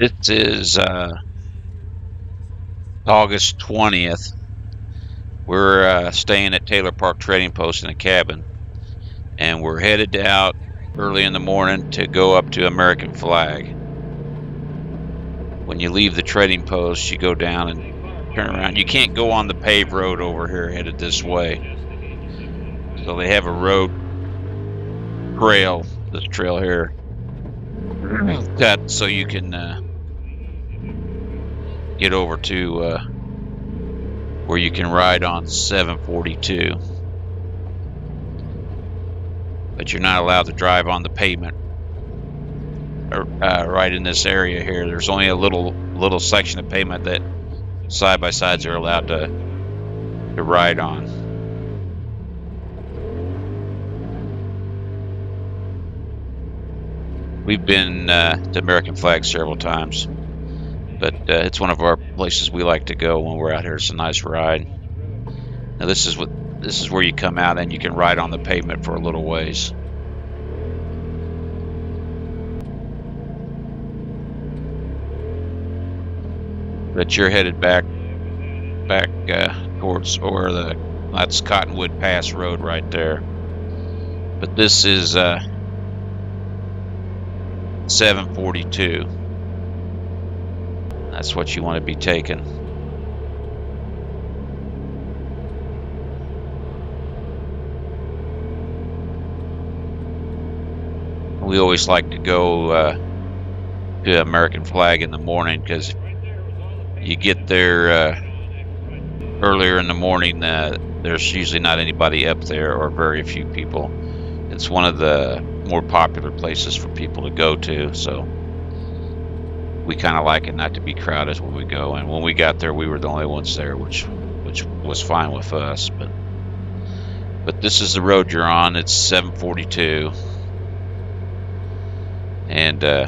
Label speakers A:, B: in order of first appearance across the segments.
A: This is uh, August 20th. We're uh, staying at Taylor Park Trading Post in a cabin, and we're headed out early in the morning to go up to American Flag. When you leave the trading post, you go down and turn around. You can't go on the paved road over here headed this way. So they have a road trail, this trail here, cut so you can uh, get over to uh, where you can ride on 742. But you're not allowed to drive on the pavement uh, right in this area here. There's only a little little section of pavement that side by sides are allowed to to ride on. We've been uh, to American Flag several times, but uh, it's one of our places we like to go when we're out here. It's a nice ride. Now this is what this is where you come out and you can ride on the pavement for a little ways. But you're headed back back uh, towards or the that's Cottonwood Pass Road right there. But this is uh, 742. That's what you want to be taking. We always like to go uh, to American Flag in the morning because you get there uh, earlier in the morning. Uh, there's usually not anybody up there or very few people. It's one of the more popular places for people to go to. So we kind of like it not to be crowded when we go. And when we got there, we were the only ones there, which which was fine with us. But but this is the road you're on. It's 742, and uh,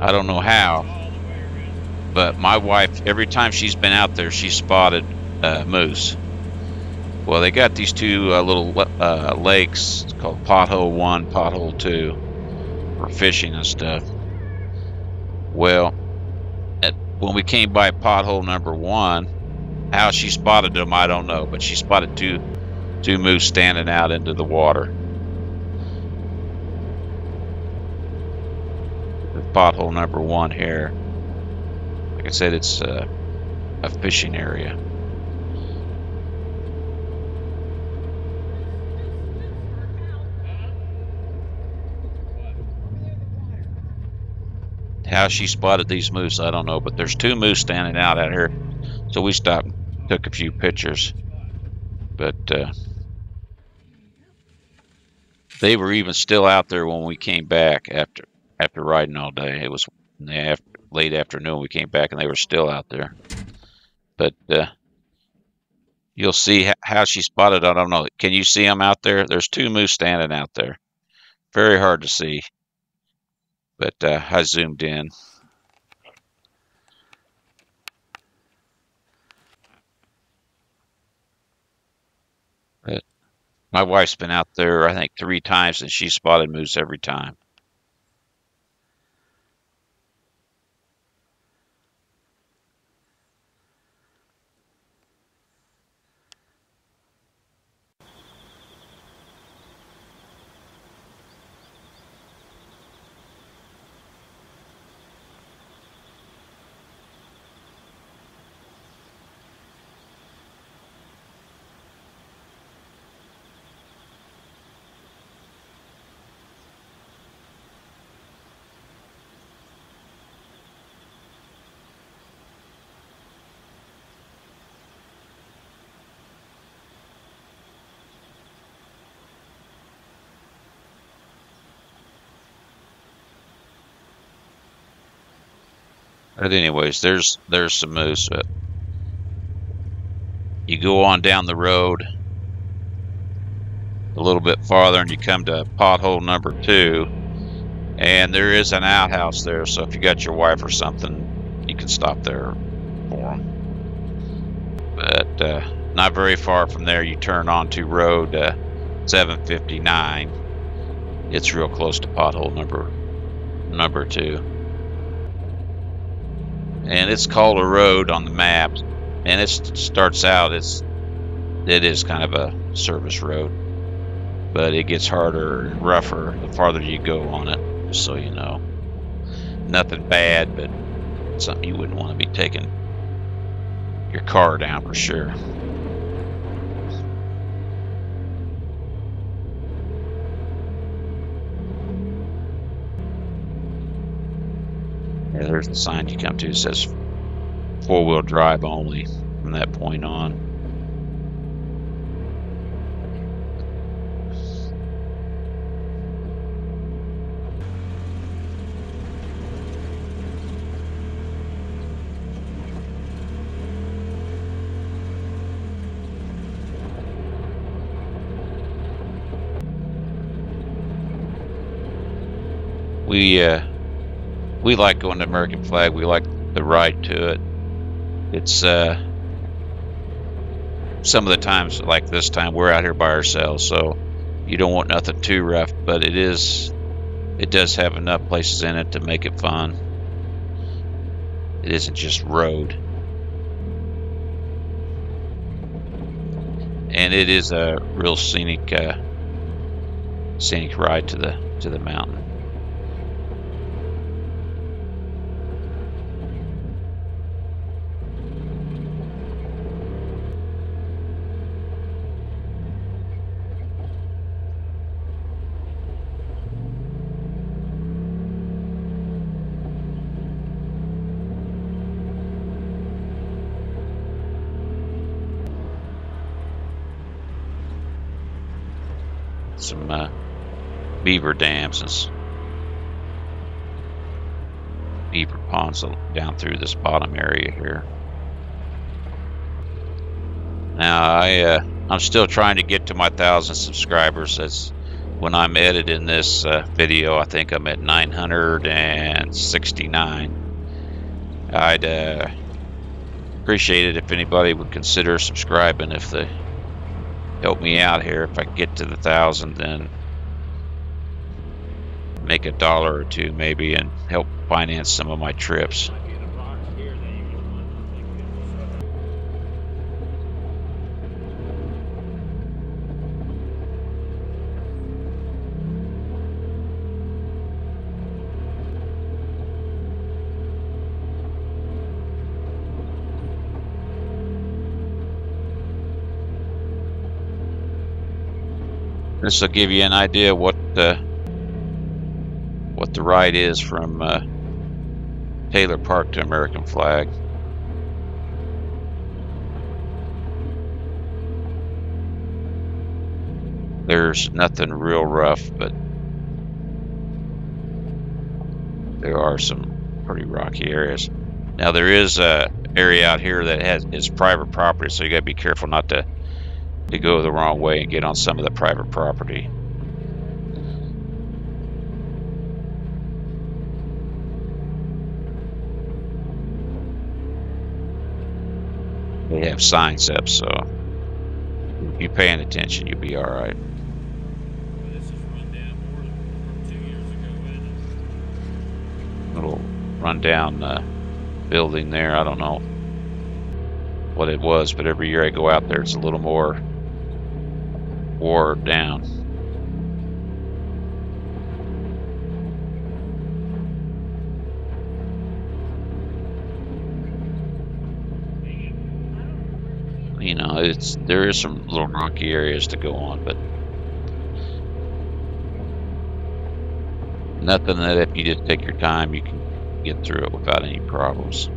A: I don't know how, but my wife every time she's been out there, she spotted uh, moose. Well, they got these two uh, little uh, lakes called Pothole 1, Pothole 2 for fishing and stuff. Well, at, when we came by pothole number 1, how she spotted them, I don't know, but she spotted two, two moose standing out into the water. pothole number 1 here. Like I said, it's uh, a fishing area. How she spotted these moose, I don't know, but there's two moose standing out out here. So we stopped took a few pictures. But uh, they were even still out there when we came back after after riding all day. It was in the after, late afternoon we came back and they were still out there. But uh, you'll see how she spotted. I don't know. Can you see them out there? There's two moose standing out there. Very hard to see but uh, I zoomed in. But my wife's been out there, I think, three times, and she spotted moose every time. But anyways, there's there's some moose. But you go on down the road a little bit farther, and you come to pothole number two, and there is an outhouse there. So if you got your wife or something, you can stop there for them. But uh, not very far from there, you turn onto road uh, 759. It's real close to pothole number number two. And it's called a road on the map, and it starts out it's it is kind of a service road, but it gets harder and rougher the farther you go on it. Just so you know, nothing bad, but something you wouldn't want to be taking your car down for sure. Yeah, there's the sign you come to. It says four-wheel drive only from that point on. We uh, we like going to American flag. We like the ride to it. It's uh, some of the times like this time we're out here by ourselves, so you don't want nothing too rough. But it is, it does have enough places in it to make it fun. It isn't just road. and it is a real scenic uh, scenic ride to the to the mountain. Some uh, beaver dams and beaver ponds down through this bottom area here. Now I uh, I'm still trying to get to my thousand subscribers. That's when I'm editing this uh, video. I think I'm at 969. I'd uh, appreciate it if anybody would consider subscribing if they help me out here. If I get to the thousand, then make a dollar or two maybe and help finance some of my trips. This will give you an idea what uh, what the ride is from uh, Taylor Park to American Flag. There's nothing real rough, but there are some pretty rocky areas. Now there is a area out here that has is private property, so you got to be careful not to to go the wrong way and get on some of the private property. They have signs up, so if you're paying attention, you'll be all right. Little rundown uh, building there. I don't know what it was, but every year I go out there, it's a little more wore down. You know, it's there is some little rocky areas to go on, but nothing that if you just take your time, you can get through it without any problems.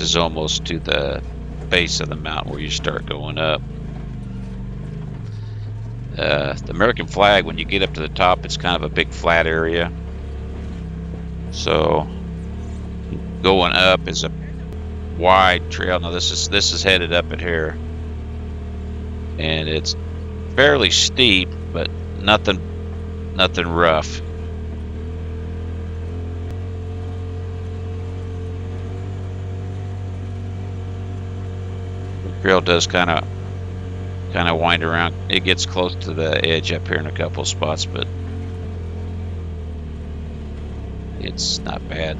A: Is almost to the base of the mountain where you start going up. Uh, the American flag, when you get up to the top, it's kind of a big flat area. So going up is a wide trail. Now this is this is headed up in here, and it's fairly steep, but nothing nothing rough. The trail does kind of kind of wind around. It gets close to the edge up here in a couple spots, but it's not bad.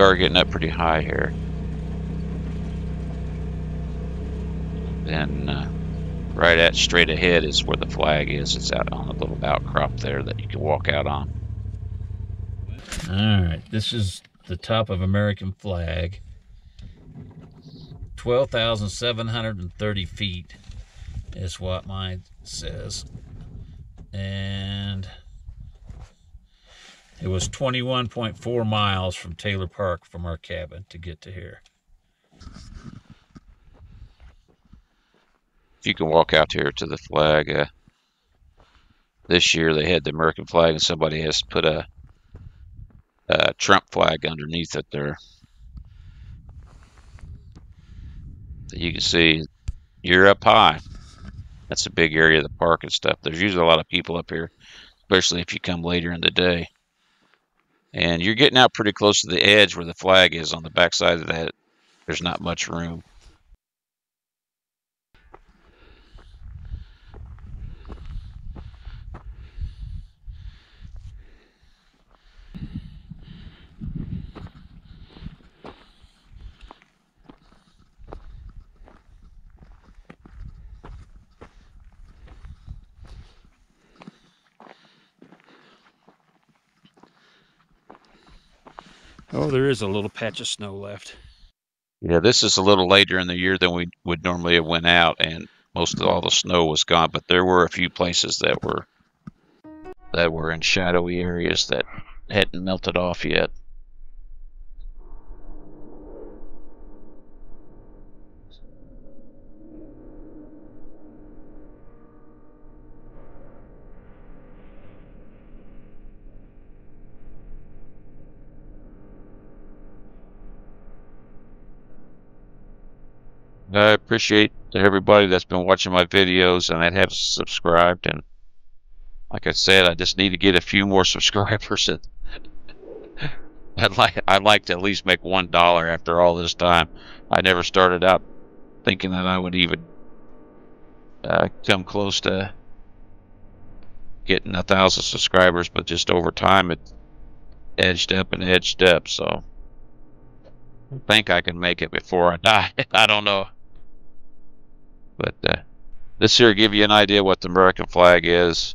A: are getting up pretty high here. Then uh, right at straight ahead is where the flag is. It's out on a little outcrop there that you can walk out on.
B: All right, this is the top of American flag. 12,730 feet is what mine says. And it was 21.4 miles from Taylor Park from our cabin to get to here.
A: If you can walk out here to the flag. Uh, this year they had the American flag, and somebody has put a, a Trump flag underneath it there. You can see you're up high. That's a big area of the park and stuff. There's usually a lot of people up here, especially if you come later in the day. And you're getting out pretty close to the edge where the flag is on the backside of that. There's not much room.
B: Oh, there is a little patch of snow left.
A: Yeah, this is a little later in the year than we would normally have went out, and most of all the snow was gone. But there were a few places that were that were in shadowy areas that hadn't melted off yet. I appreciate everybody that's been watching my videos and that have subscribed. And like I said, I just need to get a few more subscribers. I'd like I'd like to at least make one dollar after all this time. I never started out thinking that I would even uh, come close to getting a thousand subscribers, but just over time it edged up and edged up. So I think I can make it before I die. I don't know. But uh, this here give you an idea what the American flag is.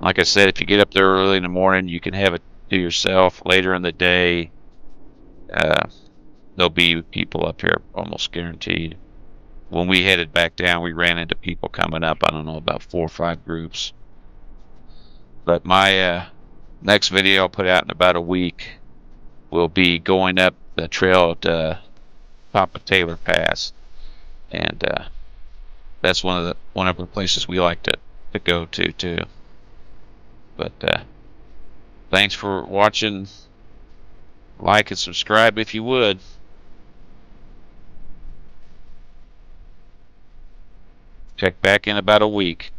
A: Like I said, if you get up there early in the morning, you can have it to yourself. Later in the day, uh, there'll be people up here, almost guaranteed. When we headed back down, we ran into people coming up. I don't know, about four or five groups. But my uh, next video I'll put out in about a week will be going up the trail to Papa Taylor Pass. And uh, that's one of the one of the places we like to, to go to too. But uh, thanks for watching. Like and subscribe if you would. Check back in about a week.